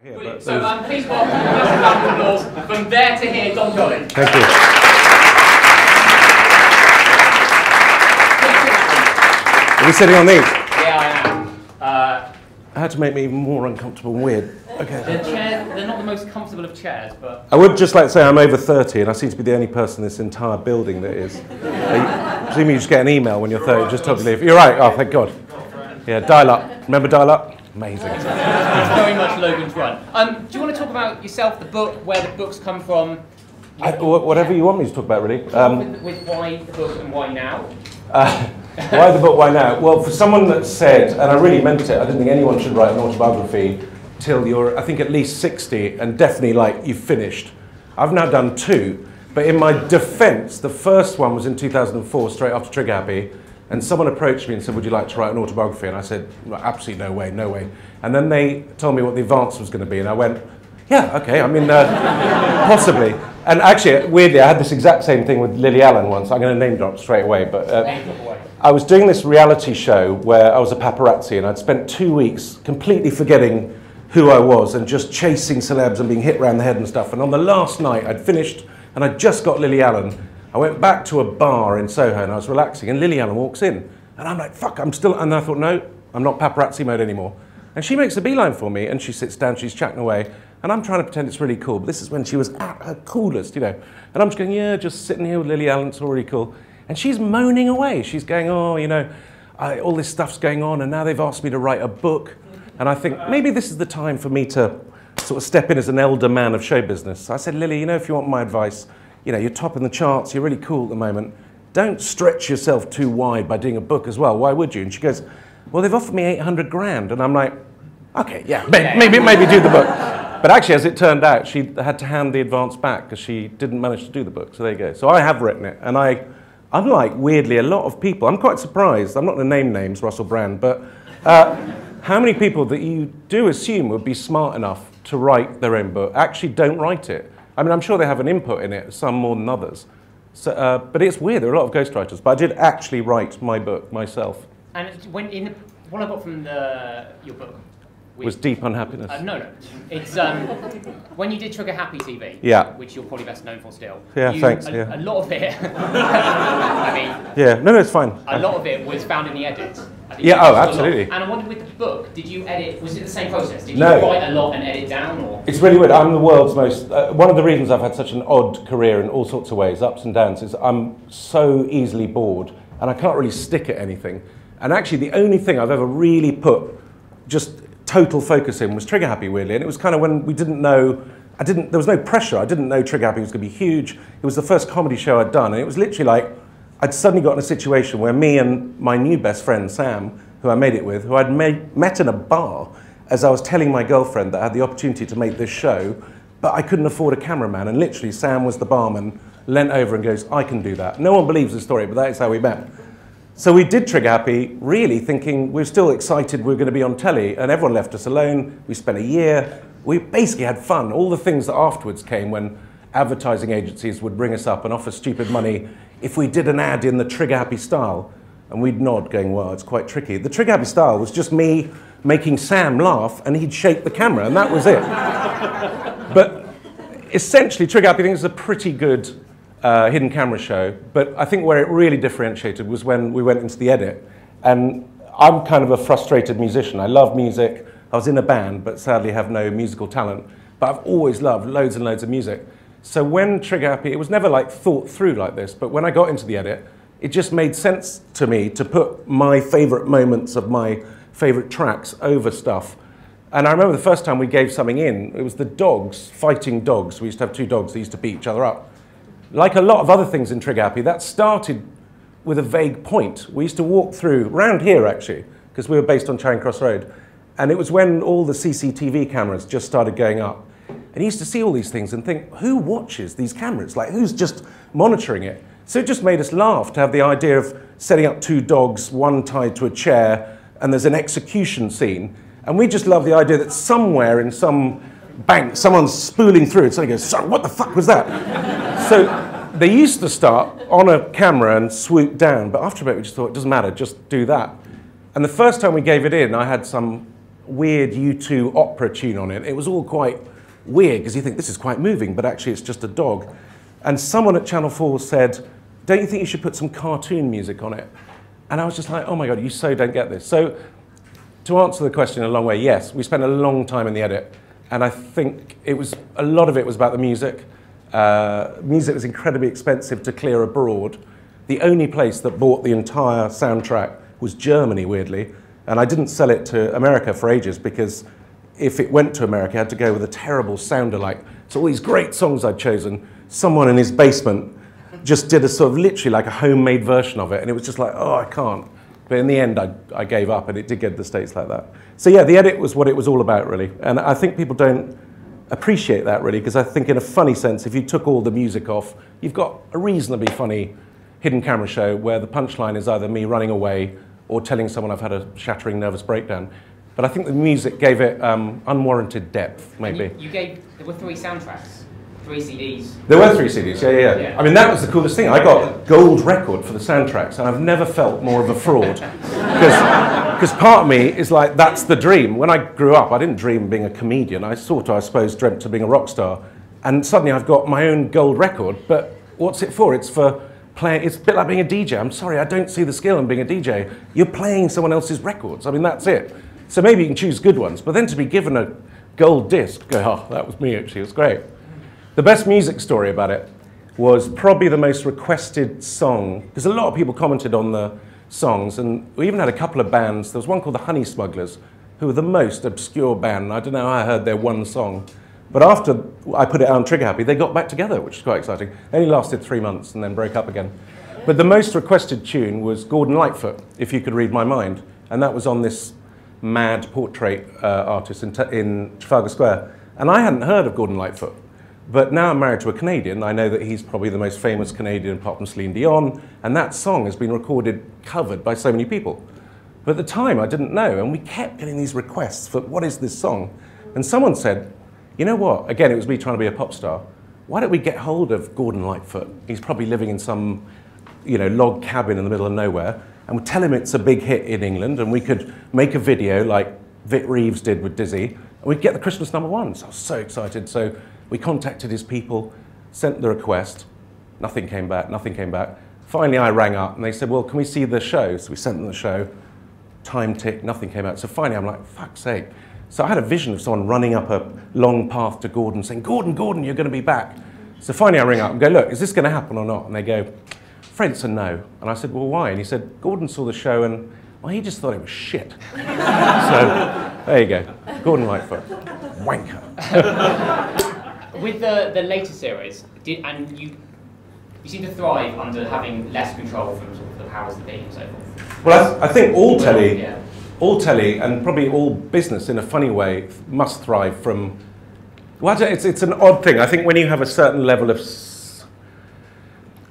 Here, but So um, please welcome a massive round of applause from there to here, Don Collins. Thank you. Are we sitting on these? Yeah, I am. Uh, I had to make me even more uncomfortable and weird. Okay. the chairs, they're not the most comfortable of chairs, but I would just like to say I'm over 30 and I seem to be the only person in this entire building that is. Presumably you just get an email when you're 30, just totally leave. You're right, oh thank God. Yeah, dial up. Remember dial up? Amazing. it's very much Logan's run. Um, do you want to talk about yourself, the book, where the book's come from? I, whatever you want me to talk about, really. Um, with, with why the book and why now? Uh, why the book? Why now? Well, for someone that said, and I really meant it, I didn't think anyone should write an autobiography till you're, I think, at least 60, and definitely like you've finished. I've now done two, but in my defense, the first one was in 2004, straight after Trigger Happy, and someone approached me and said, Would you like to write an autobiography? And I said, Absolutely no way, no way. And then they told me what the advance was going to be, and I went, yeah, okay. I mean, uh, possibly. And actually, weirdly, I had this exact same thing with Lily Allen once. I'm going to name drop straight away, but uh, Name drop away. I was doing this reality show where I was a paparazzi, and I'd spent two weeks completely forgetting who I was and just chasing celebs and being hit around the head and stuff. And on the last night, I'd finished, and I'd just got Lily Allen. I went back to a bar in Soho, and I was relaxing, and Lily Allen walks in, and I'm like, "Fuck!" I'm still. And I thought, no, I'm not paparazzi mode anymore. And she makes a beeline for me, and she sits down, she's chatting away, and I'm trying to pretend it's really cool. But this is when she was at her coolest, you know. And I'm just going, yeah, just sitting here with Lily Allen, it's all really cool. And she's moaning away. She's going, oh, you know, I, all this stuff's going on, and now they've asked me to write a book. And I think maybe this is the time for me to sort of step in as an elder man of show business. So I said, Lily, you know, if you want my advice, you know, you're topping the charts, you're really cool at the moment. Don't stretch yourself too wide by doing a book as well. Why would you? And she goes, well, they've offered me 800 grand. And I'm like, okay, yeah, maybe, maybe do the book. But actually, as it turned out, she had to hand the advance back because she didn't manage to do the book. So there you go. So I have written it. And I, unlike, weirdly, a lot of people, I'm quite surprised, I'm not going to name names, Russell Brand, but uh, how many people that you do assume would be smart enough to write their own book actually don't write it? I mean, I'm sure they have an input in it, some more than others. So, uh, but it's weird, there are a lot of ghostwriters. But I did actually write my book myself. And when in the, what I got from the your book Was Deep Unhappiness. Uh, no, no. It's um, when you did Trigger Happy TV, Yeah. which you're probably best known for still. Yeah, you- thanks, A, yeah. a lot of it, I mean, Yeah, no, no, it's fine. a lot of it was found in the edits. Yeah, oh, did a lot. absolutely. And I wondered with the book, did you edit? Was it the same process? Did you No. write a lot and edit down, or? It's really weird. I'm the world's most. Uh, one of the reasons I've had such an odd career in all sorts of ways, ups and downs, is I'm so easily bored and I can't really stick at anything. And actually, the only thing I've ever really put just total focus in was Trigger Happy, weirdly. And it was kind of when we didn't know. I didn't. There was no pressure. I didn't know Trigger Happy was going to be huge. It was the first comedy show I'd done, and it was literally like I'd suddenly got in a situation where me and my new best friend Sam, who I made it with, who I'd made, met in a bar, as I was telling my girlfriend that I had the opportunity to make this show, but I couldn't afford a cameraman. And literally, Sam was the barman, leant over and goes, I can do that. No one believes the story, but that is how we met. So we did Trigger Happy, really thinking we were still excited we were going to be on telly, and everyone left us alone. We spent a year. We basically had fun. All the things that afterwards came when advertising agencies would bring us up and offer stupid money if we did an ad in the Trigger Happy style. And we'd nod, going, well, it's quite tricky. The Trigger Happy style was just me making Sam laugh, and he'd shake the camera, and that was it. but essentially, Trigger Happy, I is a pretty good uh, hidden camera show. But I think where it really differentiated was when we went into the edit. And I'm kind of a frustrated musician. I love music. I was in a band, but sadly have no musical talent. But I've always loved loads and loads of music. So when Trigger Happy, it was never like thought through like this. But when I got into the edit, it just made sense to me to put my favorite moments of my favorite tracks over stuff. And I remember the first time we gave something in, it was the dogs, fighting dogs. We used to have two dogs that used to beat each other up. Like a lot of other things in Trigger Happy, that started with a vague point. We used to walk through, round here actually, because we were based on Charing Cross Road. And it was when all the CCTV cameras just started going up. And you used to see all these things and think, who watches these cameras? Like, who's just monitoring it? So it just made us laugh to have the idea of setting up two dogs, one tied to a chair, and there's an execution scene. And we just love the idea that somewhere in some bank, someone's spooling through it, and suddenly goes, what the fuck was that? So they used to start on a camera and swoop down, but after a bit we just thought, it doesn't matter, just do that. And the first time we gave it in, I had some weird U2 opera tune on it. It was all quite weird because you think this is quite moving, but actually it's just a dog. And someone at Channel 4 said, Don't you think you should put some cartoon music on it? And I was just like, Oh my God, you so don't get this. So, to answer the question a long way, yes, we spent a long time in the edit. And I think it was, a lot of it was about the music. Uh, music was incredibly expensive to clear abroad. The only place that bought the entire soundtrack was Germany, weirdly. And I didn't sell it to America for ages because if it went to America, I had to go with a terrible sound alike. So all these great songs I'd chosen, someone in his basement just did a sort of literally like a homemade version of it. And it was just like, oh, I can't. But in the end, I, I gave up and it did get to the States like that. So yeah, the edit was what it was all about, really. And I think people don't appreciate that, really, because I think in a funny sense, if you took all the music off, you've got a reasonably funny hidden camera show where the punchline is either me running away or telling someone I've had a shattering nervous breakdown. But I think the music gave it um, unwarranted depth, maybe. You, you, gave, there were three soundtracks, three CDs. There were three CDs, yeah, yeah, yeah, yeah. I mean, that was the coolest thing. I got a gold record for the soundtracks, and I've never felt more of a fraud. Because part of me is like, that's the dream. When I grew up, I didn't dream of being a comedian. I sort of, I suppose, dreamt of being a rock star. And suddenly I've got my own gold record, but what's it for? It's for playing, it's a bit like being a DJ. I'm sorry, I don't see the skill in being a DJ. You're playing someone else's records. I mean, that's it. So maybe you can choose good ones, but then to be given a gold disc, go, oh, that was me actually, it was great. The best music story about it was probably the most requested song, because a lot of people commented on the songs, and we even had a couple of bands. There was one called the Honey Smugglers, who were the most obscure band. I don't know how I heard their one song. But after I put it out on Trigger Happy, they got back together, which is quite exciting. It only lasted three months and then broke up again. But the most requested tune was Gordon Lightfoot, If You Could Read My Mind. And that was on this mad portrait uh, artist in, in Trafalgar Square. And I hadn't heard of Gordon Lightfoot. But now I'm married to a Canadian. I know that he's probably the most famous Canadian apart from Celine Dion. And that song has been recorded, covered by so many people. But at the time, I didn't know. And we kept getting these requests for what is this song? And someone said, you know what? Again, it was me trying to be a pop star. Why don't we get hold of Gordon Lightfoot? He's probably living in some you know, log cabin in the middle of nowhere and we tell him it's a big hit in England, and we could make a video like Vic Reeves did with Dizzy, and we'd get the Christmas number one. So I was so excited. So we contacted his people, sent the request, nothing came back, nothing came back. Finally, I rang up, and they said, well, can we see the show? So we sent them the show, time ticked, nothing came out. So finally, I'm like, fuck's sake. So I had a vision of someone running up a long path to Gordon saying, Gordon, Gordon, you're going to be back. So finally I ring up and go, look, is this going to happen or not? And they go, Fred said no. And I said, well, why? And he said, Gordon saw the show and, well, he just thought it was shit. so there you go. Gordon Lightfoot. Wanker. With the, the later series, did, and you, you seem to thrive under having less control from sort of the powers that be and so forth. Well, I, I think all telly, yeah. all telly, and probably all business in a funny way must thrive from. Well, it's, it's an odd thing. I think when you have a certain level of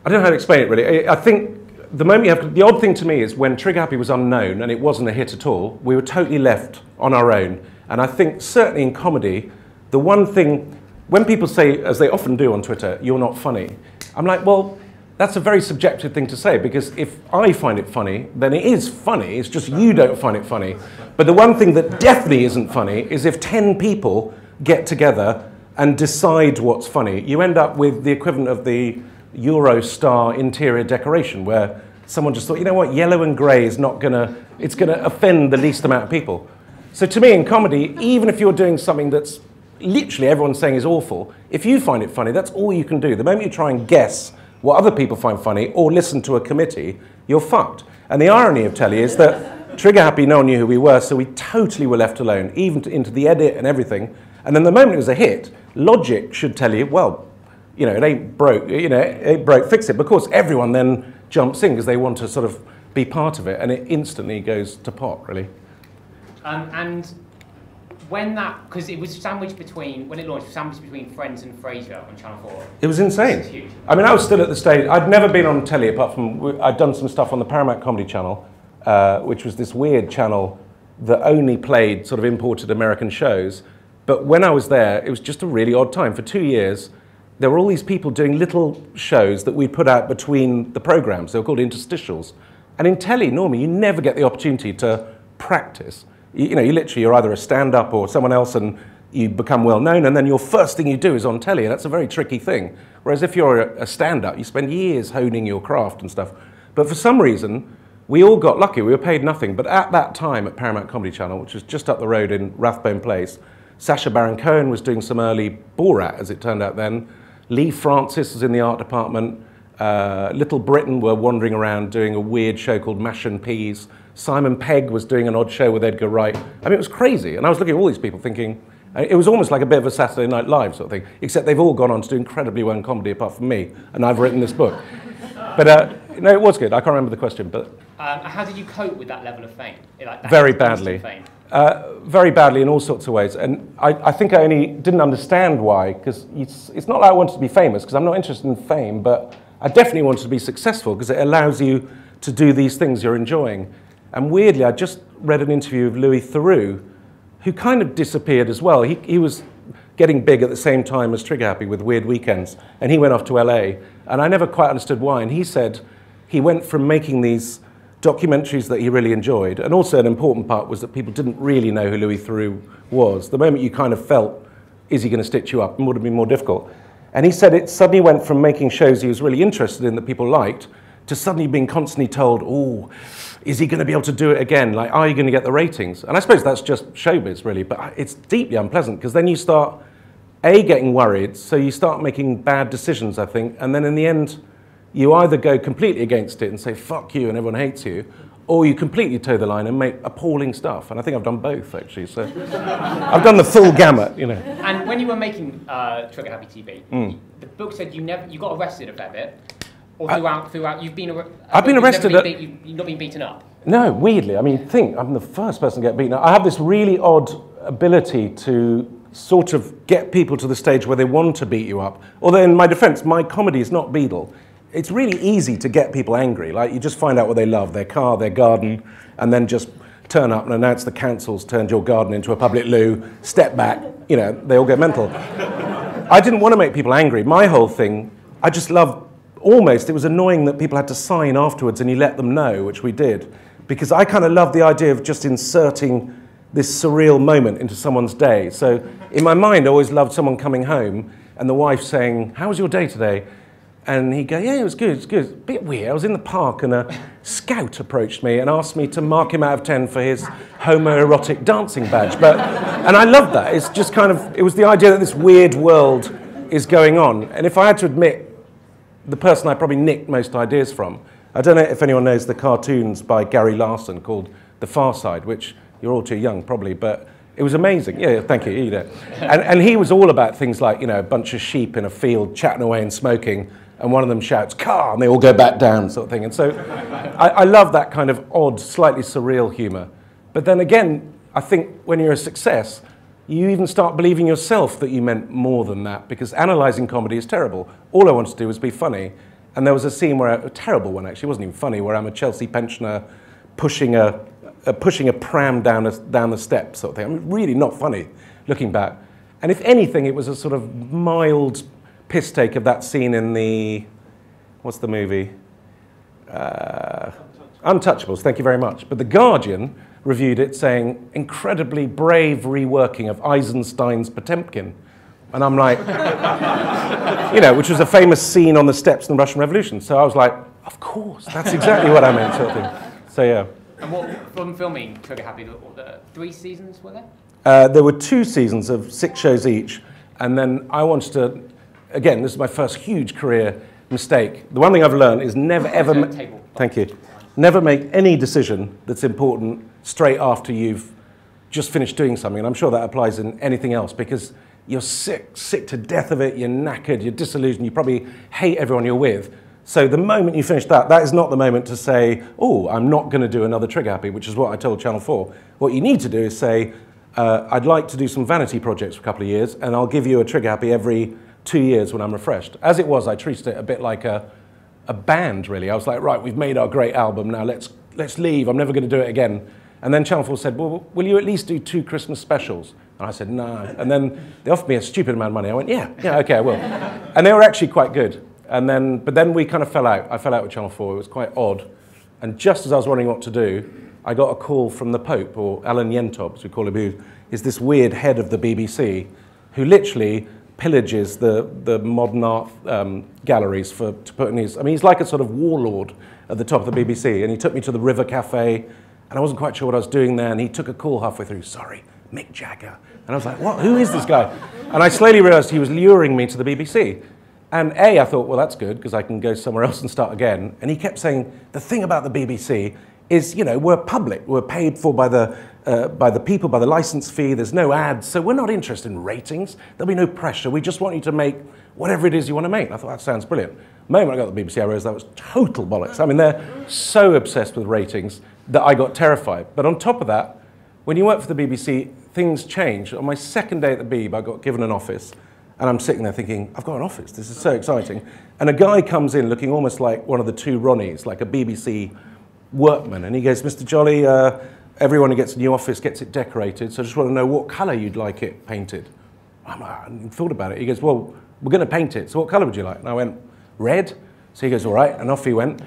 I don't know how to explain it really. I think the moment you have the odd thing to me is when Trigger Happy was unknown and it wasn't a hit at all, we were totally left on our own. And I think certainly in comedy, the one thing when people say, as they often do on Twitter, you're not funny, I'm like, well, that's a very subjective thing to say because if I find it funny, then it is funny. It's just you don't find it funny. But the one thing that definitely isn't funny is if 10 people get together and decide what's funny. You end up with the equivalent of the Eurostar interior decoration where someone just thought, you know what, yellow and grey is not gonna, it's gonna offend the least amount of people. So to me in comedy, even if you're doing something that's literally everyone's saying is awful, if you find it funny, that's all you can do. The moment you try and guess what other people find funny or listen to a committee, you're fucked. And the irony of telly is that Trigger Happy, no one knew who we were, so we totally were left alone, even to, into the edit and everything. And then the moment it was a hit, logic should tell you, well, you know, it ain't broke, you know, it broke, fix it. But of course, everyone then jumps in because they want to sort of be part of it, and it instantly goes to pot, really. Um, and when that, because it was sandwiched between, when it launched, sandwiched between Friends and Frasier on Channel 4. It was insane. It Was huge. I mean, I was still at the stage, I'd never been on telly apart from, I'd done some stuff on the Paramount Comedy Channel, uh, which was this weird channel that only played sort of imported American shows. But when I was there, it was just a really odd time. For two years, there were all these people doing little shows that we put out between the programs. They were called interstitials. And in telly, normally, you never get the opportunity to practice. You, you know, you literally, you're either a stand-up or someone else and you become well known and then your first thing you do is on telly and that's a very tricky thing. Whereas if you're a, a stand-up, you spend years honing your craft and stuff. But for some reason, we all got lucky. We were paid nothing. But at that time at Paramount Comedy Channel, which was just up the road in Rathbone Place, Sacha Baron Cohen was doing some early Borat, as it turned out then. Leigh Francis was in the art department. Uh, Little Britain were wandering around doing a weird show called Mash and Peas. Simon Pegg was doing an odd show with Edgar Wright. I mean, it was crazy. And I was looking at all these people thinking, uh, it was almost like a bit of a Saturday Night Live sort of thing, except they've all gone on to do incredibly well in comedy apart from me, and I've written this book. But uh, no, it was good. I can't remember the question, but Um, how did you cope with that level of fame? Like Very badly. Fame? Uh, very badly in all sorts of ways. And I, I think I only didn't understand why, because it's, it's not like I wanted to be famous, because I'm not interested in fame, but I definitely wanted to be successful, because it allows you to do these things you're enjoying. And weirdly, I just read an interview of Louis Theroux, who kind of disappeared as well. He, he was getting big at the same time as Trigger Happy with Weird Weekends, and he went off to LA, and I never quite understood why. And he said he went from making these documentaries that he really enjoyed, and also an important part was that people didn't really know who Louis Theroux was. The moment you kind of felt, is he going to stitch you up, it would have been more difficult. And he said it suddenly went from making shows he was really interested in that people liked to suddenly being constantly told, oh, is he going to be able to do it again? Like, are you going to get the ratings? And I suppose that's just showbiz, really, but it's deeply unpleasant because then you start, A, getting worried, so you start making bad decisions, I think, and then in the end, you either go completely against it and say, fuck you, and everyone hates you, or you completely toe the line and make appalling stuff. And I think I've done both, actually. So I've done the full gamut, you know. And when you were making uh, Trigger Happy TV, Hmm. the book said you never you got arrested a fair bit, or throughout throughout you've been I've been arrested at- been beat, you've, not been beaten up. No, weirdly. I mean, think, I'm the first person to get beaten up. I have this really odd ability to sort of get people to the stage where they want to beat you up. Although, in my defense, my comedy is not Beadle. It's really easy to get people angry. Like, you just find out what they love their car, their garden, and then just turn up and announce the council's turned your garden into a public loo, step back, you know, they all get mental. I didn't want to make people angry. My whole thing, I just loved almost, it was annoying that people had to sign afterwards and you let them know, which we did. Because I kind of love the idea of just inserting this surreal moment into someone's day. So in my mind, I always loved someone coming home and the wife saying, How was your day today? And he'd go, Yeah, it was good, it's good. A bit weird. I was in the park and a scout approached me and asked me to mark him out of 10 for his homoerotic dancing badge. But, and I loved that. It's just kind of, it was the idea that this weird world is going on. And if I had to admit, the person I probably nicked most ideas from, I don't know if anyone knows the cartoons by Gary Larson called The Far Side, which you're all too young probably, but it was amazing. Yeah, thank you. you know. and, and he was all about things like, you know, a bunch of sheep in a field chatting away and smoking, and one of them shouts, car, and they all go back down, sort of thing. And so I, I love that kind of odd, slightly surreal humor. But then again, I think when you're a success, you even start believing yourself that you meant more than that because analysing comedy is terrible. All I wanted to do was be funny. And there was a scene where, a terrible one actually, wasn't even funny, where I'm a Chelsea pensioner pushing a, a pushing a pram down, a, down the steps sort of thing. I mean, really not funny looking back. And if anything, it was a sort of mild piss take of that scene in the, what's the movie? Uh, Untouchables, thank you very much. But The Guardian reviewed it saying, incredibly brave reworking of Eisenstein's Potemkin. And I'm like, you know, which was a famous scene on the steps in the Russian Revolution. So I was like, of course, that's exactly what I meant, sort of thing. So yeah. And what from filming Trigger Happy, the, the three seasons were there? Uh, there were two seasons of six shows each, and then I wanted to, again, this is my first huge career mistake. The one thing I've learned is never ever, Turn ma- table. thank you, never make any decision that's important straight after you've just finished doing something. And I'm sure that applies in anything else because you're sick, sick to death of it, you're knackered, you're disillusioned, you probably hate everyone you're with. So the moment you finish that, that is not the moment to say, oh, I'm not going to do another Trigger Happy, which is what I told Channel 4. What you need to do is say, uh, I'd like to do some vanity projects for a couple of years, and I'll give you a Trigger Happy every two years when I'm refreshed. As it was, I treated it a bit like a, a band, really. I was like, right, we've made our great album, now let's, let's leave, I'm never going to do it again. And then Channel 4 said, well, will you at least do two Christmas specials? And I said, no. And then they offered me a stupid amount of money. I went, yeah, yeah, okay, I will. And they were actually quite good. And then, but then we kind of fell out. I fell out with Channel 4. It was quite odd. And just as I was wondering what to do, I got a call from the Pope, or Alan Yentob, as we call him, who is this weird head of the BBC, who literally pillages the, the modern art um, galleries for, to put in his. I mean, he's like a sort of warlord at the top of the BBC. And he took me to the River Cafe, and I wasn't quite sure what I was doing there. And he took a call halfway through. Sorry, Mick Jagger. And I was like, what? Who is this guy? And I slowly realized he was luring me to the BBC. And A, I thought, well, that's good because I can go somewhere else and start again. And he kept saying, the thing about the BBC is, you know, we're public. We're paid for by the, uh, by the people, by the license fee. There's no ads. So we're not interested in ratings. There'll be no pressure. We just want you to make whatever it is you want to make. And I thought, that sounds brilliant. The moment I got the BBC, I realized that was total bollocks. I mean, they're so obsessed with ratings that I got terrified. But on top of that, when you work for the BBC, things change. On my second day at the Beeb, I got given an office. And I'm sitting there thinking, I've got an office. This is so exciting. And a guy comes in looking almost like one of the two Ronnies, like a BBC workman. And he goes, Mr. Joly, uh, everyone who gets a new office gets it decorated. So I just want to know what colour you'd like it painted. I'm like, I hadn't thought about it. He goes, well, we're going to paint it. So what colour would you like? And I went, red. So he goes, all right. And off he went.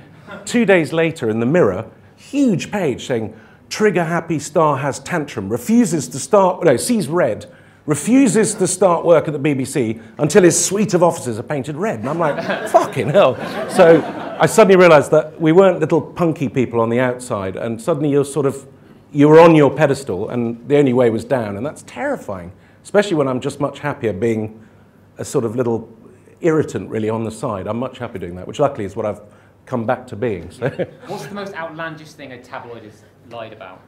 Two days later in the mirror, huge page saying, trigger happy star has tantrum, refuses to start, no, sees red, refuses to start work at the BBC until his suite of officers are painted red. And I'm like, fucking hell. So I suddenly realized that we weren't little punky people on the outside, and suddenly you're sort of, you were on your pedestal, and the only way was down, and that's terrifying, especially when I'm just much happier being a sort of little irritant really on the side. I'm much happier doing that, which luckily is what I've come back to being. So. What's the most outlandish thing a tabloid has lied about?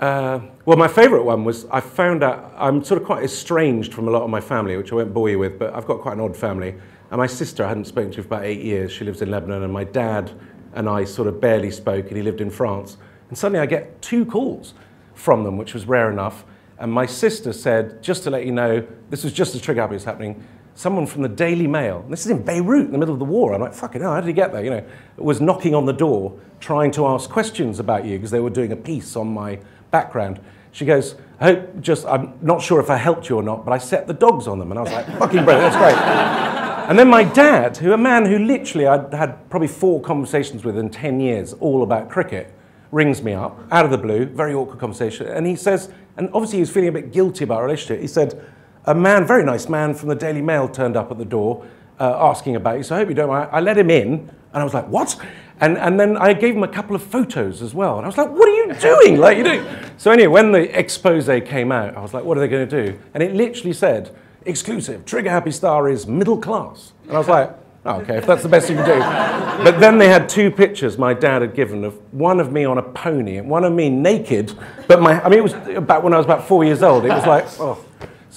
Uh, well, my favourite one was I found out I'm sort of quite estranged from a lot of my family, which I won't bore you with, but I've got quite an odd family. And my sister I hadn't spoken to for about eight years. She lives in Lebanon, and my dad and I sort of barely spoke, and he lived in France. And suddenly I get two calls from them, which was rare enough. And my sister said, just to let you know, this was just as Trigger Happy was happening, someone from the Daily Mail, this is in Beirut in the middle of the war. I'm like, fucking hell, how did he get there? You know, was knocking on the door trying to ask questions about you because they were doing a piece on my background. She goes, I hope just, I'm not sure if I helped you or not, but I set the dogs on them. And I was like, fucking brilliant, that's great. and then my dad, who a man who literally I'd had probably four conversations with in 10 years, all about cricket, rings me up out of the blue, very awkward conversation. And he says, and obviously he was feeling a bit guilty about our relationship. He said, a man, very nice man from the Daily Mail turned up at the door uh, asking about you. So I hope you don't mind. I let him in, and I was like, what? And, and then I gave him a couple of photos as well. And I was like, what are you doing? Like, you do. So anyway, when the expose came out, I was like, what are they going to do? And it literally said, exclusive, Trigger Happy Star is middle class. And I was like, oh, okay, if that's the best you can do. But then they had two pictures my dad had given of one of me on a pony and one of me naked. But my, I mean, it was about when I was about four years old. It was like, oh.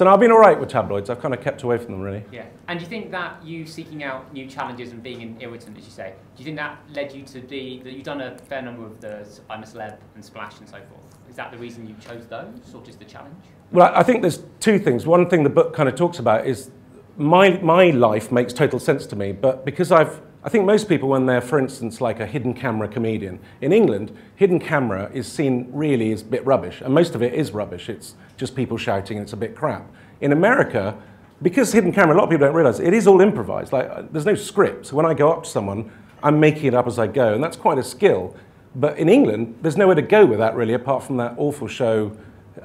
So now I've been all right with tabloids. I've kind of kept away from them, really. Yeah. And do you think that you seeking out new challenges and being an irritant, as you say, do you think that led you to be, that you've done a fair number of the I'm a Celeb and Splash and so forth? Is that the reason you chose those, or just the challenge? Well, I think there's two things. One thing the book kind of talks about is my, my life makes total sense to me, but because I've I think most people, when they're, for instance, like a hidden camera comedian, in England, hidden camera is seen really as a bit rubbish, and most of it is rubbish. It's just people shouting and it's a bit crap. In America, because hidden camera, a lot of people don't realize it is all improvised. Like, uh, there's no script. So when I go up to someone, I'm making it up as I go, and that's quite a skill. But in England, there's nowhere to go with that really, apart from that awful show.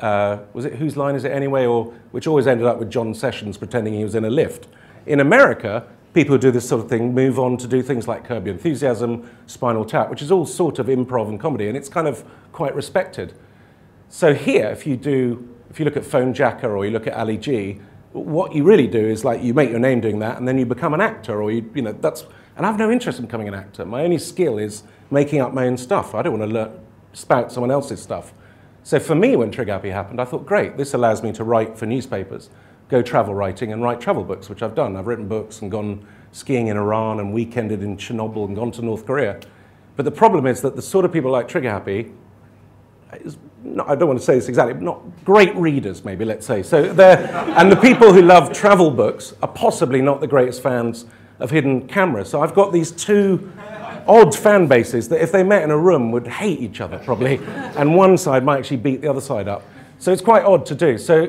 Uh, was it Whose Line Is It Anyway? Or which always ended up with John Sessions pretending he was in a lift. In America, people who do this sort of thing move on to do things like Curb Enthusiasm, Spinal Tap, which is all sort of improv and comedy, and it's kind of quite respected. So here, if you do, if you look at Fonejacker or you look at Ali G, what you really do is like you make your name doing that, and then you become an actor, or you, you know, that's. And I have no interest in becoming an actor. My only skill is making up my own stuff. I don't want to learn, spout someone else's stuff. So for me, when Trigger Happy happened, I thought, great, this allows me to write for newspapers go travel writing and write travel books, which I've done. I've written books and gone skiing in Iran and weekended in Chernobyl and gone to North Korea. But the problem is that the sort of people like Trigger Happy, not, I don't want to say this exactly, but not great readers, maybe, let's say. So and the people who love travel books are possibly not the greatest fans of hidden camera. So I've got these two odd fan bases that if they met in a room would hate each other probably, and one side might actually beat the other side up. So it's quite odd to do. So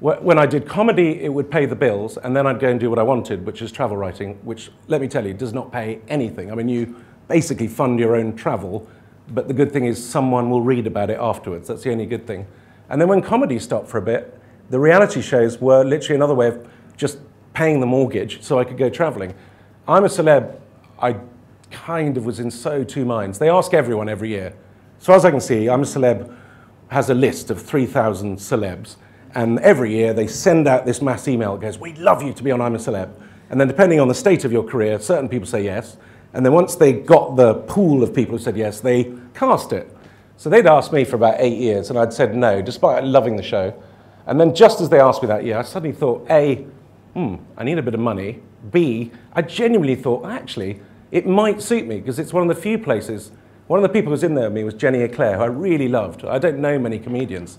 when I did comedy, it would pay the bills, and then I'd go and do what I wanted, which is travel writing, which, let me tell you, does not pay anything. I mean, you basically fund your own travel but the good thing is someone will read about it afterwards. That's the only good thing. And then when comedy stopped for a bit, the reality shows were literally another way of just paying the mortgage so I could go traveling. I'm a celeb. I kind of was in so two minds. They ask everyone every year. Far as I can see, I'm a celeb has a list of 3,000 celebs. And every year they send out this mass email that goes, We'd love you to be on I'm a Celeb. And then, depending on the state of your career, certain people say yes. And then, once they got the pool of people who said yes, they cast it. So they'd asked me for about eight years, and I'd said no, despite loving the show. And then, just as they asked me that year, I suddenly thought A, hmm, I need a bit of money. B, I genuinely thought, actually, it might suit me because it's one of the few places. One of the people who was in there with me was Jenny Eclair, who I really loved. I don't know many comedians.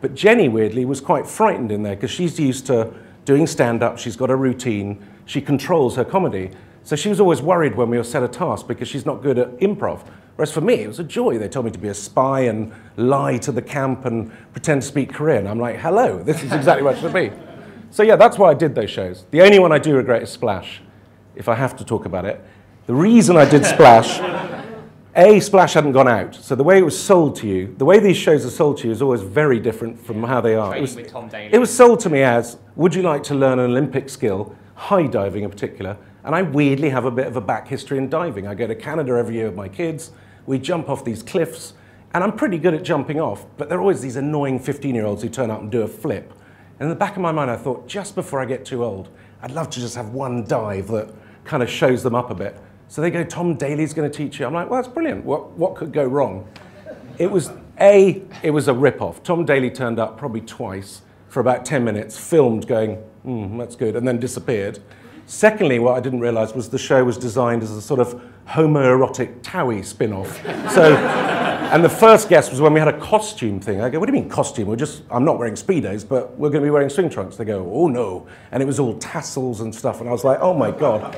But Jenny, weirdly, was quite frightened in there because she's used to doing stand up, she's got a routine, she controls her comedy. So she was always worried when we were set a task because she's not good at improv. Whereas for me, it was a joy. They told me to be a spy and lie to the camp and pretend to speak Korean. I'm like, hello, this is exactly what it should be. So yeah, that's why I did those shows. The only one I do regret is Splash, if I have to talk about it. The reason I did Splash a, Splash hadn't gone out. So the way it was sold to you, the way these shows are sold to you is always very different from how they are. It was, with Tom Daley. it was sold to me as, would you like to learn an Olympic skill, high diving in particular? And I weirdly have a bit of a back history in diving. I go to Canada every year with my kids. We jump off these cliffs, and I'm pretty good at jumping off, but there are always these annoying 15-year-olds who turn up and do a flip. And in the back of my mind, I thought, just before I get too old, I'd love to just have one dive that kind of shows them up a bit. So they go, Tom Daley's going to teach you. I'm like, well, that's brilliant. What, what could go wrong? It was A, it was a rip-off. Tom Daley turned up probably twice for about 10 minutes, filmed going, hmm, that's good, and then disappeared. Secondly, what I didn't realize was the show was designed as a sort of homoerotic Towie spin-off. So, and the first guest was when we had a costume thing. I go, what do you mean costume? We're just, I'm not wearing Speedos, but we're going to be wearing swing trunks. They go, oh no. And it was all tassels and stuff. And I was like, oh my God.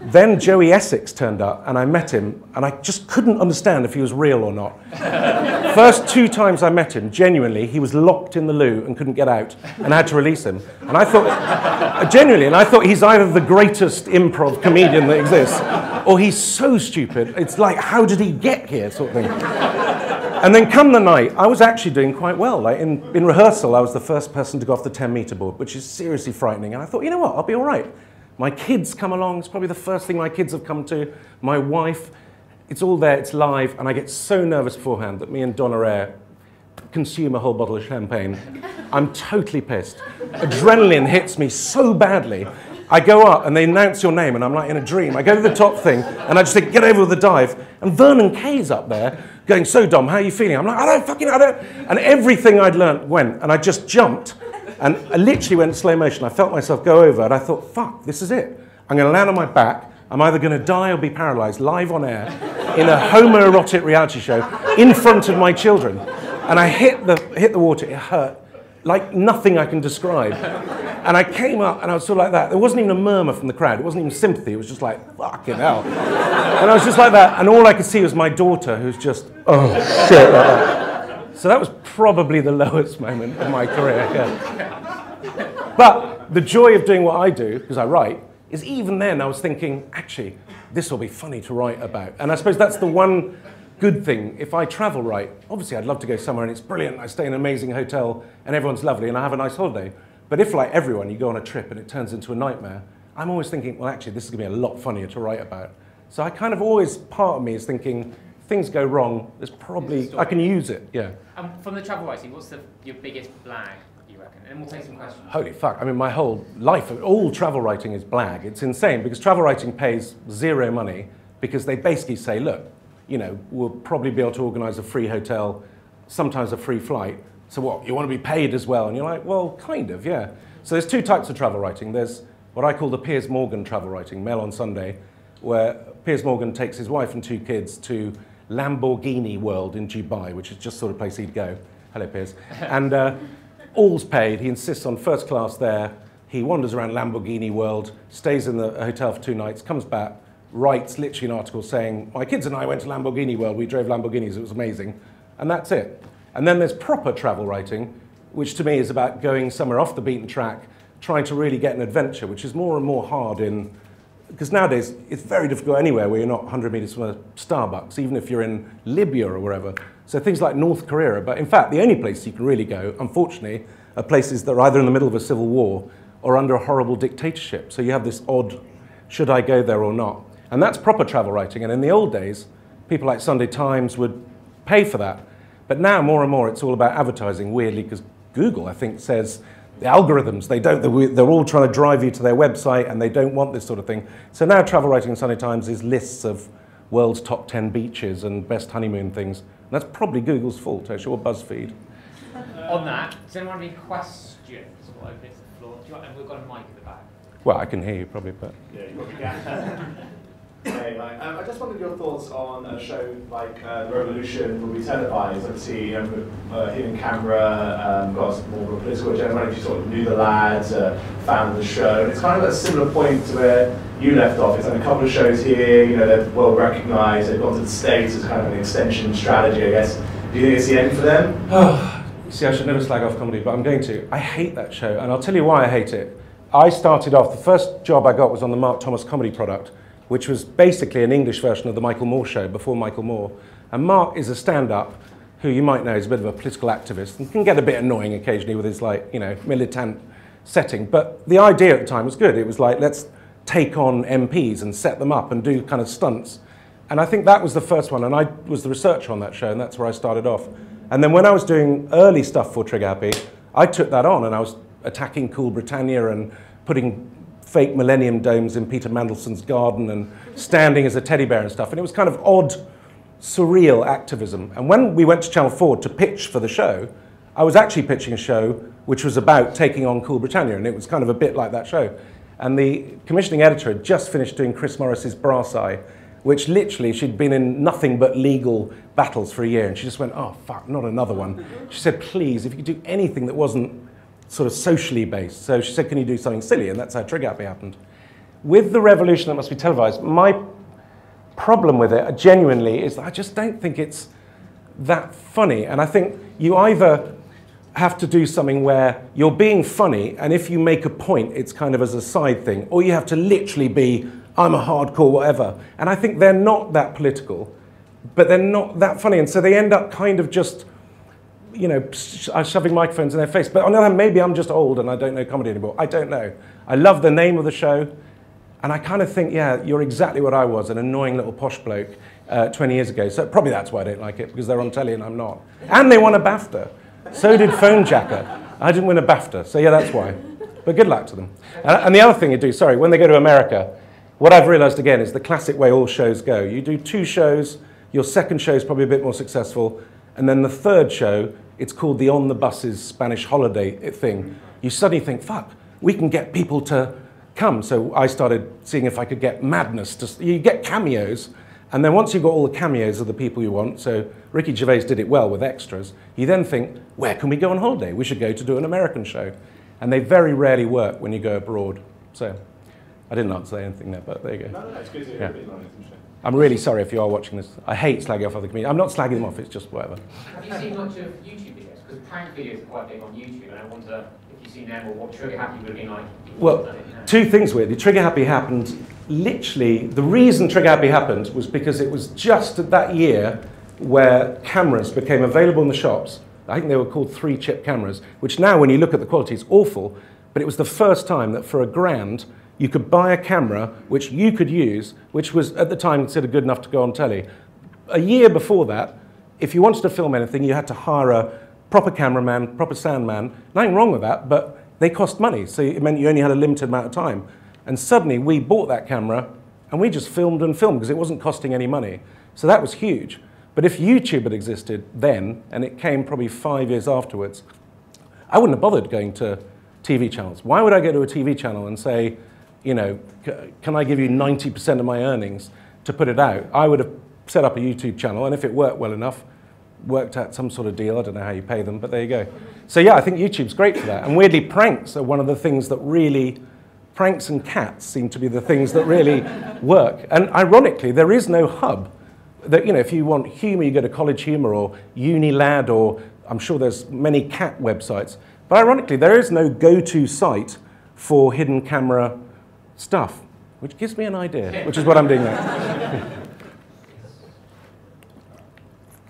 Then Joey Essex turned up, and I met him, and I just couldn't understand if he was real or not. First two times I met him, genuinely, he was locked in the loo and couldn't get out, and I had to release him. And I thought, genuinely, and I thought he's either the greatest improv comedian that exists, or he's so stupid. It's like, how did he get here, sort of thing. And then come the night, I was actually doing quite well. Like in, in rehearsal, I was the first person to go off the 10 meter board, which is seriously frightening. And I thought, you know what, I'll be all right. My kids come along, it's probably the first thing my kids have come to. My wife, it's all there, it's live, and I get so nervous beforehand that me and Donna Air consume a whole bottle of champagne. I'm totally pissed. Adrenaline hits me so badly. I go up and they announce your name, and I'm like in a dream. I go to the top thing, and I just think, get over with the dive. And Vernon Kay's up there going, So, Dom, how are you feeling? I'm like, I don't fucking, I don't. And everything I'd learnt went, and I just jumped. And I literally went slow motion. I felt myself go over, and I thought, fuck, this is it. I'm going to land on my back. I'm either going to die or be paralyzed live on air in a homoerotic reality show in front of my children. And I hit the, hit the water. It hurt like nothing I can describe. And I came up and I was sort of like that. There wasn't even a murmur from the crowd. It wasn't even sympathy. It was just like, fucking hell. And I was just like that. And all I could see was my daughter who's just, oh, shit, like. So that was probably the lowest moment of my career. Yeah. But the joy of doing what I do, because I write, is even then I was thinking, actually, this will be funny to write about. And I suppose that's the one good thing. If I travel right, obviously I'd love to go somewhere and it's brilliant. I stay in an amazing hotel and everyone's lovely and I have a nice holiday. But if, like everyone, you go on a trip and it turns into a nightmare, I'm always thinking, well, actually, this is going to be a lot funnier to write about. So I kind of always, part of me is thinking, things go wrong, there's probably, I can use it, yeah. Um, from the travel writing, what's the, your biggest blag, you reckon? And we'll take some questions. Holy fuck. I mean, my whole life, all travel writing is blag. It's insane because travel writing pays zero money because they basically say, look, you know, we'll probably be able to organize a free hotel, sometimes a free flight. So what, you want to be paid as well? And you're like, well, kind of, yeah. So there's two types of travel writing. There's what I call the Piers Morgan travel writing, Mail on Sunday, where Piers Morgan takes his wife and two kids to Lamborghini World in Dubai, which is just sort of place he'd go. Hello, Piers. And uh, all's paid. He insists on first class there. He wanders around Lamborghini World, stays in the hotel for two nights, comes back, writes literally an article saying, My kids and I went to Lamborghini World, we drove Lamborghinis, it was amazing. And that's it. And then there's proper travel writing, which to me is about going somewhere off the beaten track, trying to really get an adventure, which is more and more hard in because nowadays it's very difficult anywhere where you're not 100 meters from a Starbucks, even if you're in Libya or wherever. So things like North Korea, but in fact, the only place you can really go, unfortunately, are places that are either in the middle of a civil war or under a horrible dictatorship. So you have this odd, should I go there or not? And that's proper travel writing. And in the old days, people like Sunday Times would pay for that. But now, more and more, it's all about advertising, weirdly, because Google, I think, says the algorithms, they don't, they're all trying to drive you to their website and they don't want this sort of thing. So now travel writing in Sunday Times is lists of world's top 10 beaches and best honeymoon things. And that's probably Google's fault, eh? actually, or BuzzFeed. Uh, On that, does anyone have any questions? We'll open it to the floor. Do you want, and we've got a mic at the back. Well, I can hear you probably, but... Yeah, Hey, um, I just wondered your thoughts on a show like uh, Revolution will be televised. Obviously, um, uh, hidden camera, um, got more of a political agenda. If you sort of knew the lads, uh, found the show, it's kind of a similar point to where you left off. It's like a couple of shows here. You know, they're well recognised. They've gone to the states as kind of an extension strategy, I guess. Do you think it's the end for them? Oh, see, I should never slag off comedy, but I'm going to. I hate that show, and I'll tell you why I hate it. I started off. The first job I got was on the Mark Thomas comedy product which was basically an English version of the Michael Moore show before Michael Moore. And Mark is a stand-up who you might know is a bit of a political activist and can get a bit annoying occasionally with his like, you know, militant setting. But the idea at the time was good. It was like, let's take on MPs and set them up and do kind of stunts. And I think that was the first one. And I was the researcher on that show, and that's where I started off. And then when I was doing early stuff for Trigger Happy, I took that on and I was attacking Cool Britannia and putting fake Millennium Domes in Peter Mandelson's garden and standing as a teddy bear and stuff. And it was kind of odd, surreal activism. And when we went to Channel 4 to pitch for the show, I was actually pitching a show which was about taking on Cool Britannia, and it was kind of a bit like that show. And the commissioning editor had just finished doing Chris Morris's Brass Eye, which literally she'd been in nothing but legal battles for a year, and she just went, oh, fuck, not another one. She said, please, if you could do anything that wasn't sort of socially based. So she said, can you do something silly? And that's how Trigger Happy happened. With the revolution that must be televised, my problem with it, uh, genuinely, is that I just don't think it's that funny. And I think you either have to do something where you're being funny, and if you make a point, it's kind of as a side thing, or you have to literally be, I'm a hardcore whatever. And I think they're not that political, but they're not that funny. And so they end up kind of just you know, shoving microphones in their face. But on the other hand, maybe I'm just old and I don't know comedy anymore. I don't know. I love the name of the show. And I kind of think, yeah, you're exactly what I was, an annoying little posh bloke uh, 20 years ago. So probably that's why I don't like it, because they're on telly and I'm not. And they won a BAFTA. So did Fonejacker. I didn't win a BAFTA. So yeah, that's why. But good luck to them. And, and the other thing you do, sorry, when they go to America, what I've realized again is the classic way all shows go. You do two shows, your second show is probably a bit more successful, and then the third show, it's called the On the Buses Spanish holiday thing. You suddenly think, fuck, we can get people to come. So I started seeing if I could get madness. To, you get cameos, and then once you've got all the cameos of the people you want, so Ricky Gervais did it well with extras, you then think, where can we go on holiday? We should go to do an American show. And they very rarely work when you go abroad. So I didn't answer anything there, but there you go. No, no, no, it's good to hear yeah. I'm really sorry if you are watching this. I hate slagging off other comedians. I'm not slagging them off, it's just whatever. Have you seen much of YouTube videos? Because prank videos are quite big on YouTube, and I wonder if you've seen them or what Trigger Happy would have been like. Well, two things weirdly. Trigger Happy happened literally, the reason Trigger Happy happened was because it was just at that year where cameras became available in the shops. I think they were called three chip cameras, which now, when you look at the quality, is awful. But it was the first time that for a grand, you could buy a camera which you could use, which was at the time considered good enough to go on telly. A year before that, if you wanted to film anything, you had to hire a proper cameraman, proper soundman. Nothing wrong with that, but they cost money, so it meant you only had a limited amount of time. And suddenly we bought that camera and we just filmed and filmed because it wasn't costing any money. So that was huge. But if YouTube had existed then, and it came probably five years afterwards, I wouldn't have bothered going to TV channels. Why would I go to a TV channel and say, you know, can I give you 90% of my earnings to put it out? I would have set up a YouTube channel, and if it worked well enough, worked out some sort of deal. I don't know how you pay them, but there you go. So yeah, I think YouTube's great for that. And weirdly, pranks are one of the things that really, pranks and cats seem to be the things that really work. And ironically, there is no hub. That, you know, if you want humor, you go to College Humor or Unilad, or I'm sure there's many cat websites. But ironically, there is no go-to site for hidden camera stuff. which gives me an idea, which is what I'm doing now.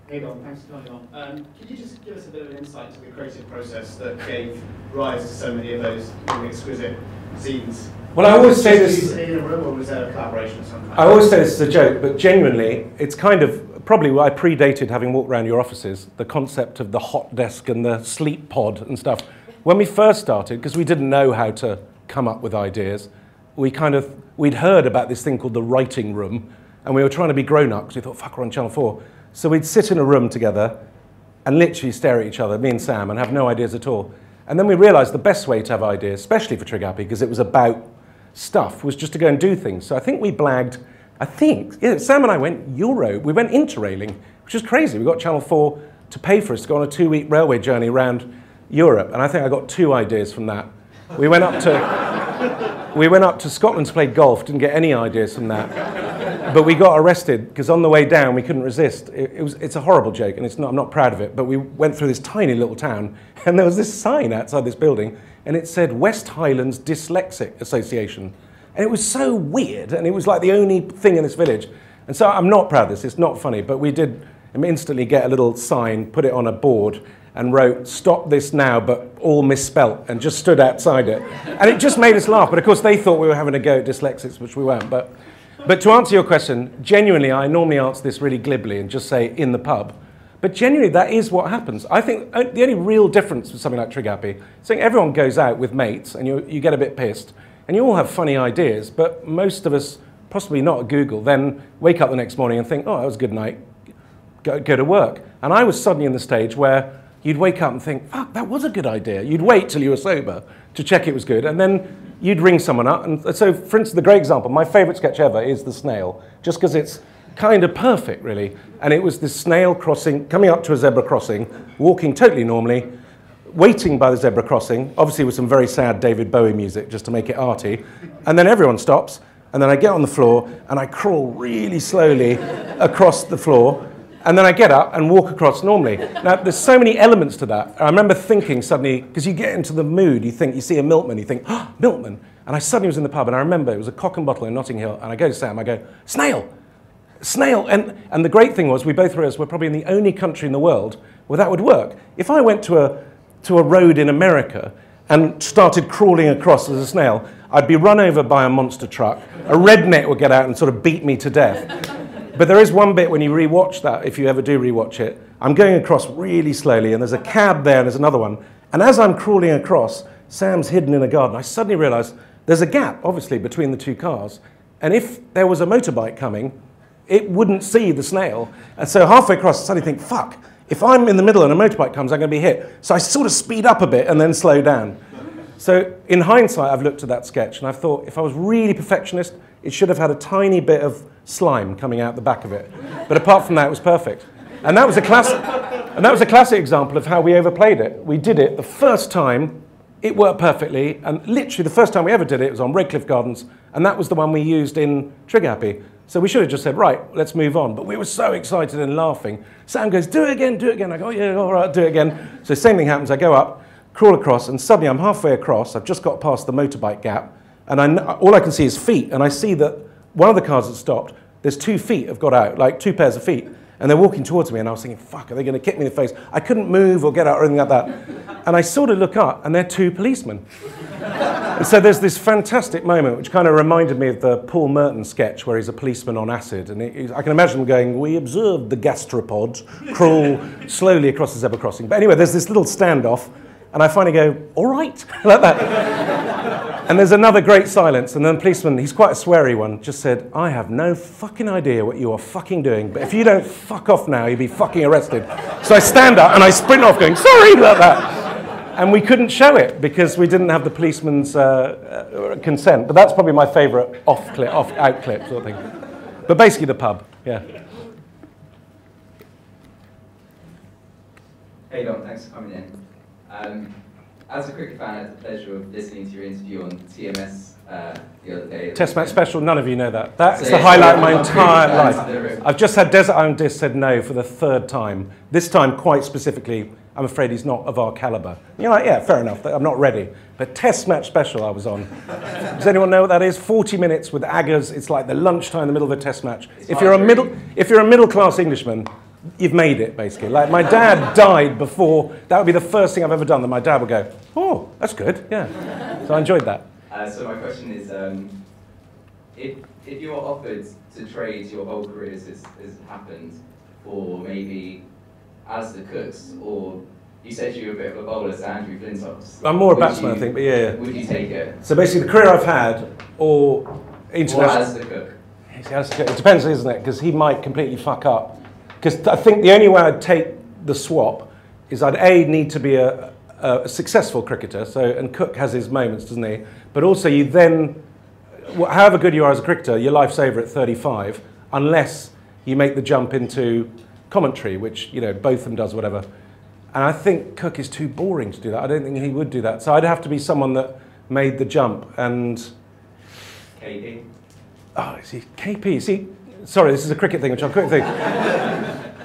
Hey Dom, thanks for coming on. Um, could you just give us a bit of an insight into the creative process that gave rise to so many of those really exquisite scenes? Well, I always say this. In a room, or was there a collaboration of some kind? I always say this as a joke, but genuinely, it's kind of probably I predated having walked around your offices, the concept of the hot desk and the sleep pod and stuff. When we first started, because we didn't know how to come up with ideas, we kind of we'd heard about this thing called the writing room, and we were trying to be grown up because we thought, fuck, we're on Channel 4. So we'd sit in a room together and literally stare at each other, me and Sam, and have no ideas at all. And then we realized the best way to have ideas, especially for Trigger Happy, because it was about stuff, was just to go and do things. So I think we blagged, I think, yeah, Sam and I went Euro, we went interrailing, which is crazy. We got Channel 4 to pay for us to go on a two week railway journey around Europe. And I think I got two ideas from that. We went up to, we went up to Scotland to play golf, didn't get any ideas from that but we got arrested because on the way down we couldn't resist. It, it was, it's a horrible joke, and it's not, I'm not proud of it. But we went through this tiny little town, and there was this sign outside this building, and it said West Highlands Dyslexic Association, and it was so weird, and it was like the only thing in this village. And so I'm not proud of this. It's not funny, but we did instantly get a little sign, put it on a board, and wrote "Stop this now," but all misspelt, and just stood outside it, and it just made us laugh. But of course, they thought we were having a go at dyslexics, which we weren't. But but to answer your question, genuinely, I normally answer this really glibly and just say in the pub. But genuinely, that is what happens. I think uh, the only real difference with something like Trigger Happy, is saying everyone goes out with mates and you, you get a bit pissed and you all have funny ideas, but most of us, possibly not at Google, then wake up the next morning and think, oh, that was a good night, go, go to work. And I was suddenly in the stage where you'd wake up and think, fuck, that was a good idea. You'd wait till you were sober to check it was good, and then you'd ring someone up. And so, for instance, the great example, my favorite sketch ever is The Snail, just because it's kind of perfect, really. And it was this snail crossing, coming up to a zebra crossing, walking totally normally, waiting by the zebra crossing, obviously with some very sad David Bowie music just to make it arty. And then everyone stops, and then I get on the floor and I crawl really slowly across the floor. And then I get up and walk across normally. Now, there's so many elements to that. I remember thinking suddenly, because you get into the mood, you think, you see a milkman, you think, oh, milkman. And I suddenly was in the pub, and I remember it was a cock and bottle in Notting Hill, and I go to Sam, I go, snail, snail. And, and the great thing was, we both realized we're probably in the only country in the world where that would work. If I went to a, to a road in America and started crawling across as a snail, I'd be run over by a monster truck. A redneck would get out and sort of beat me to death. But there is one bit when you rewatch that, if you ever do rewatch it, I'm going across really slowly, and there's a cab there, and there's another one. And as I'm crawling across, Sam's hidden in a garden. I suddenly realize there's a gap, obviously, between the two cars. And if there was a motorbike coming, it wouldn't see the snail. And so halfway across, I suddenly think, fuck, if I'm in the middle and a motorbike comes, I'm going to be hit. So I sort of speed up a bit and then slow down. So in hindsight, I've looked at that sketch and I've thought if I was really perfectionist, it should have had a tiny bit of slime coming out the back of it. But apart from that, it was perfect. And that was a classic, and that was a classic example of how we overplayed it. We did it the first time, it worked perfectly, and literally the first time we ever did it was on Redcliffe Gardens, and that was the one we used in Trigger Happy. So we should have just said, right, let's move on. But we were so excited and laughing. Sam goes, do it again, do it again. I go, oh, yeah, all right, do it again. So same thing happens. I go up, crawl across, and suddenly I'm halfway across. I've just got past the motorbike gap, and I, all I can see is feet, and I see that one of the cars had stopped. There's two feet have got out, like two pairs of feet. And they're walking towards me, and I was thinking, fuck, are they going to kick me in the face? I couldn't move or get out or anything like that. And I sort of look up, and they're two policemen. and so there's this fantastic moment, which kind of reminded me of the Paul Merton sketch where he's a policeman on acid. And I can imagine him going, We observed the gastropod crawl slowly across the zebra crossing. But anyway, there's this little standoff, and I finally go, All right, like that. And there's another great silence, and then the policeman, he's quite a sweary one, just said, I have no fucking idea what you are fucking doing, but if you don't fuck off now, you'll be fucking arrested. So I stand up and I sprint off going, sorry about that. And we couldn't show it because we didn't have the policeman's uh, uh, consent. But that's probably my favourite off clip, off out clip sort of thing. But basically the pub, yeah. Hey Dom, thanks for coming in. Um, as a cricket fan, I had the pleasure of listening to your interview on TMS uh, the other day. Test match special, none of you know that. That's So the yeah, highlight of my I'm entire life. fans of the- I've just had Desert Island Disc said no for the third time. This time, quite specifically, I'm afraid he's not of our calibre. You're like, yeah, fair enough, I'm not ready. But Test Match Special I was on. Does anyone know what that is? 40 minutes with Aggers. It's like the lunchtime in the middle of a Test match. It's if you're a middle, if you're a middle class Englishman, you've made it basically. Like my dad died before. That would be the first thing I've ever done. That my dad would go, oh, that's good, yeah. So I enjoyed that. Uh, so my question is, um, if, if you're offered to trade your whole career as has happened or maybe as the Cooks, or you said you were a bit of a bowler to Andrew Flintoffs. I'm more a batsman, I think, but yeah, yeah. Would you take it? So basically, the career I've had, or international. Or international. Alastair Cook? It depends, isn't it? Because he might completely fuck up. Because I think the only way I'd take the swap is I'd a need to be a, a successful cricketer. So and Cook has his moments, doesn't he? But also you then, however good you are as a cricketer, your life's over at 35, unless you make the jump into commentary, which you know both of them does whatever. And I think Cook is too boring to do that. I don't think he would do that. So I'd have to be someone that made the jump and. KP? Oh, see, KP. See, sorry, this is a cricket thing, which I'll quick thing.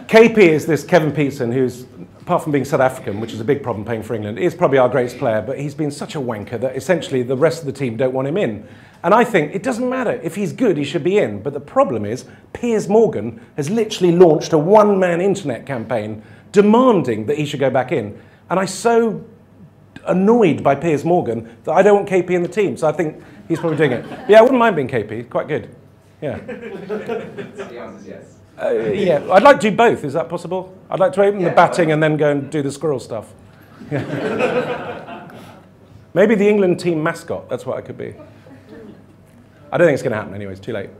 KP is this Kevin Pietersen, who's, apart from being South African, which is a big problem playing for England, is probably our greatest player, but he's been such a wanker that essentially the rest of the team don't want him in. And I think it doesn't matter. If he's good, he should be in. But the problem is, Piers Morgan has literally launched a one man internet campaign demanding that he should go back in. And I'm so annoyed by Piers Morgan that I don't want KP in the team. So I think he's probably doing it. But yeah, I wouldn't mind being KP. Quite good. Yeah. The answer is yes. Uh, yeah, I'd like to do both. Is that possible? I'd like to open the batting and then go and do the squirrel stuff. Yeah. Maybe the England team mascot. That's what I could be. I don't think it's going to happen anyway. It's too late.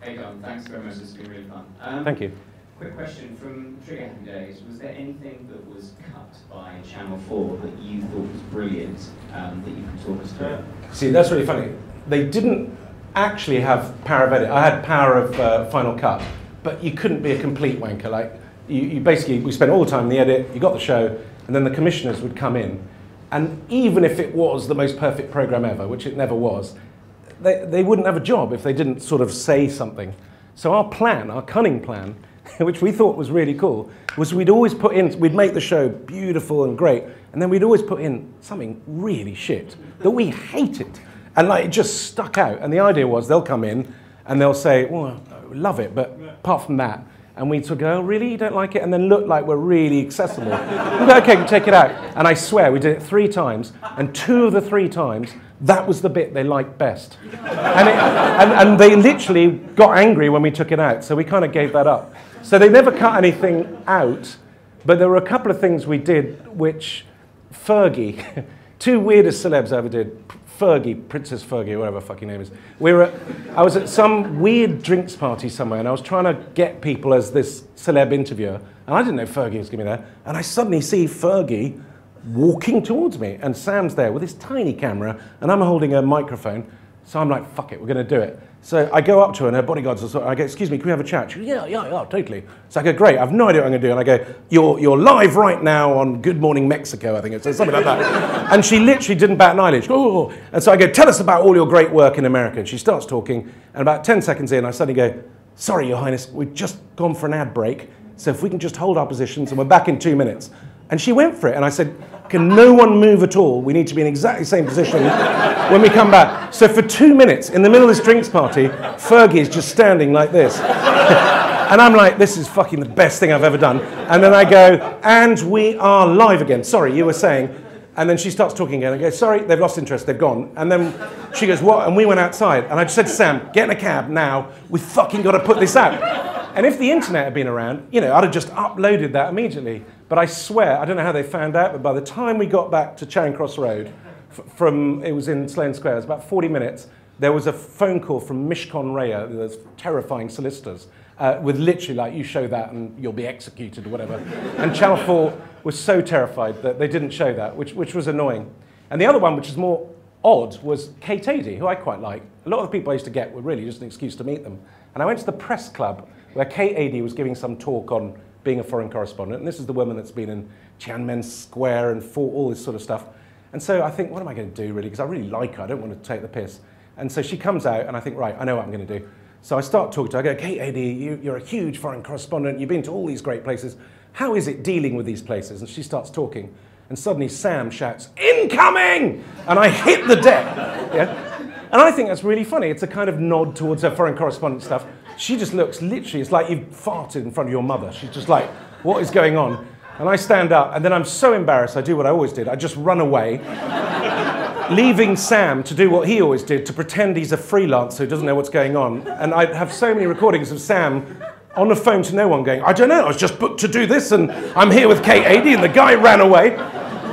Hey Dom, thanks very much. This has been really fun. Um, Thank you. Quick question from Trigger Happy Days. Was there anything that was cut by Channel 4 that you thought was brilliant um, that you can talk us through? See, that's really funny. They didn't actually have power of edit. I had power of uh, Final Cut, but you couldn't be a complete wanker. Like, you, you basically, we spent all the time in the edit, you got the show, and then the commissioners would come in. And even if it was the most perfect program ever, which it never was, they, they wouldn't have a job if they didn't sort of say something. So our plan, our cunning plan, which we thought was really cool, was we'd always put in, we'd make the show beautiful and great, and then we'd always put in something really shit that we hated. And like it just stuck out. And the idea was they'll come in and they'll say, well, love it, but apart from that, and we'd sort of go, oh, really? You don't like it? And then look like we're really accessible. Okay, take it out. And I swear, we did it three times, and two of the three times, that was the bit they liked best. And, it, and, and they literally got angry when we took it out, so we kind of gave that up. So they never cut anything out, but there were a couple of things we did which Fergie, two weirdest celebs ever did. Fergie, Princess Fergie, whatever her fucking name is. We were at, I was at some weird drinks party somewhere, and I was trying to get people as this celeb interviewer, and I didn't know Fergie was going to be there. And I suddenly see Fergie walking towards me, and Sam's there with his tiny camera, and I'm holding a microphone. So I'm like, fuck it, we're going to do it. So I go up to her, and her bodyguards are sort of, I go, excuse me, can we have a chat? She goes, yeah, yeah, yeah, totally. So I go, great, I have no idea what I'm going to do. And I go, you're, you're live right now on Good Morning Mexico, I think it says, something like that. and she literally didn't bat an eyelid. She goes, oh, oh, oh. And so I go, tell us about all your great work in America. And she starts talking, and about 10 seconds in, I suddenly go, sorry, Your Highness, we've just gone for an ad break. So if we can just hold our positions, and we're back in two minutes. And she went for it. And I said, Can no one move at all? We need to be in exactly the same position when we come back. So for two minutes, in the middle of this drinks party, Fergie is just standing like this. and I'm like, This is fucking the best thing I've ever done. And then I go, And we are live again. Sorry, you were saying. And then she starts talking again. I go, Sorry, they've lost interest. They've gone. And then she goes, What? And we went outside. And I just said to Sam, Get in a cab now. We've fucking got to put this out. And if the internet had been around, you know, I'd have just uploaded that immediately. But I swear, I don't know how they found out, but by the time we got back to Charing Cross Road, from it was in Sloane Square, it was about 40 minutes. There was a phone call from Mishcon Raya, those terrifying solicitors, uh, with literally like, "You show that and you'll be executed" or whatever. and Channel 4 was so terrified that they didn't show that, which which was annoying. And the other one, which is more odd, was Kate Adie, who I quite like. A lot of the people I used to get were really just an excuse to meet them. And I went to the press club where Kate Adie was giving some talk on being a foreign correspondent. And this is the woman that's been in Tiananmen Square and fought all this sort of stuff. And so I think, what am I going to do really? Because I really like her. I don't want to take the piss. And so she comes out, and I think, right, I know what I'm going to do. So I start talking to her. I go, Kate Adie, you, you're a huge foreign correspondent. You've been to all these great places. How is it dealing with these places? And she starts talking. And suddenly Sam shouts, Incoming! And I hit the deck. Yeah? And I think that's really funny. It's a kind of nod towards her foreign correspondent stuff. She just looks literally, it's like you've farted in front of your mother. She's just like, What is going on? And I stand up, and then I'm so embarrassed, I do what I always did. I just run away, leaving Sam to do what he always did, to pretend he's a freelancer who doesn't know what's going on. And I have so many recordings of Sam on the phone to no one going, I don't know, I was just booked to do this, and I'm here with Kate Adie, and the guy ran away.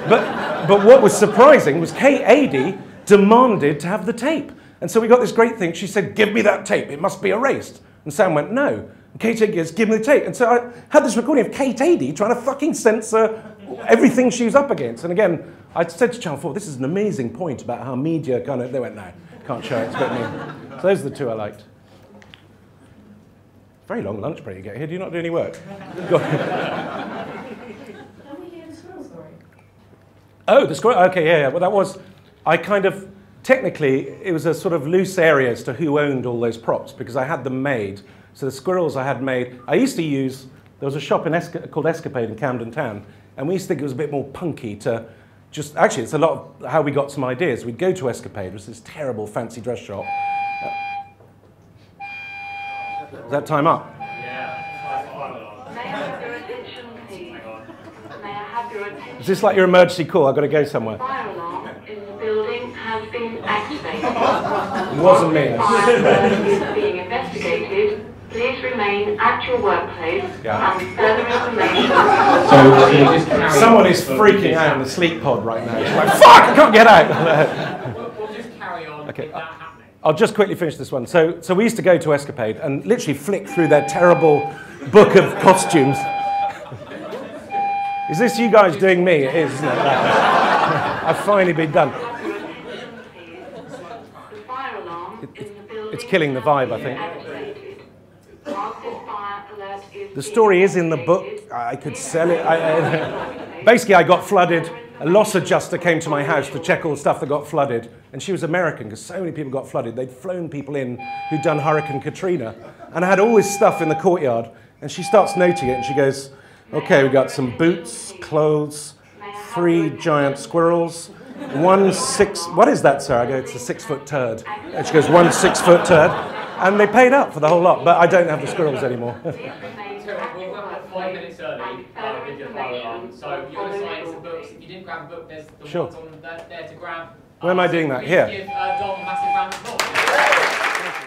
But, but what was surprising was Kate Adie demanded to have the tape. And so we got this great thing. She said, Give me that tape, it must be erased. And Sam went, No. And Kate goes, Give me the tape. And so I had this recording of Kate trying to fucking censor everything she was up against. And again, I said to Channel 4, This is an amazing point about how media kind of, they went, No, can't show it, it's a bit mean. So those are the two I liked. Very long lunch break you get here. Do you not do any work? Go on. Can we hear the squirrel story? Oh, the squirrel. Okay, yeah, yeah. Well, that was. I kind of technically it was a sort of loose area as to who owned all those props because I had them made. So the squirrels I had made. I used to use. There was a shop in Esca- called Escapade in Camden Town, and we used to think it was a bit more punky to. Just actually, it's a lot of how we got some ideas. We'd go to Escapade, it was this terrible fancy dress shop. Is that time up? May I have your attention, please? May I have your attention? Is this like your emergency call? I've got to go somewhere. Has been activated. It wasn't me. Fire alert is being investigated. Please remain at your workplace Yeah. and further information. So, so you just carry Someone is freaking out in the sleep pod right now. She's like, fuck, I can't get out. We'll, we'll just carry on Okay. with that happening. I'll just quickly finish this one. So, so we used to go to Escapade and literally flick through their terrible book of costumes. Is this you guys doing me? It is, isn't it? I've finally been done. Have your attention, please. The fire alarm in the building it's killing the vibe, I think. The story is in the book. I could sell it. I, I, basically, I got flooded. A loss adjuster came to my house to check all the stuff that got flooded. And she was American because so many people got flooded. They'd flown people in who'd done Hurricane Katrina. And I had all this stuff in the courtyard. And she starts noting it and she goes, Okay, we got some boots, clothes, three giant squirrels, one six. What is that, sir? I go, It's a six foot turd. And she goes, One six foot turd. And they paid up for the whole lot. But I don't have the squirrels anymore. Please remain So at we'll your wrap up workplace five minutes early uh, with your alarm. So will you're follow assigning some books. If you didn't grab a book, there's the Sure. ones on there, there to grab. Where am I so doing that? Here? Give uh, Dom a massive round of applause.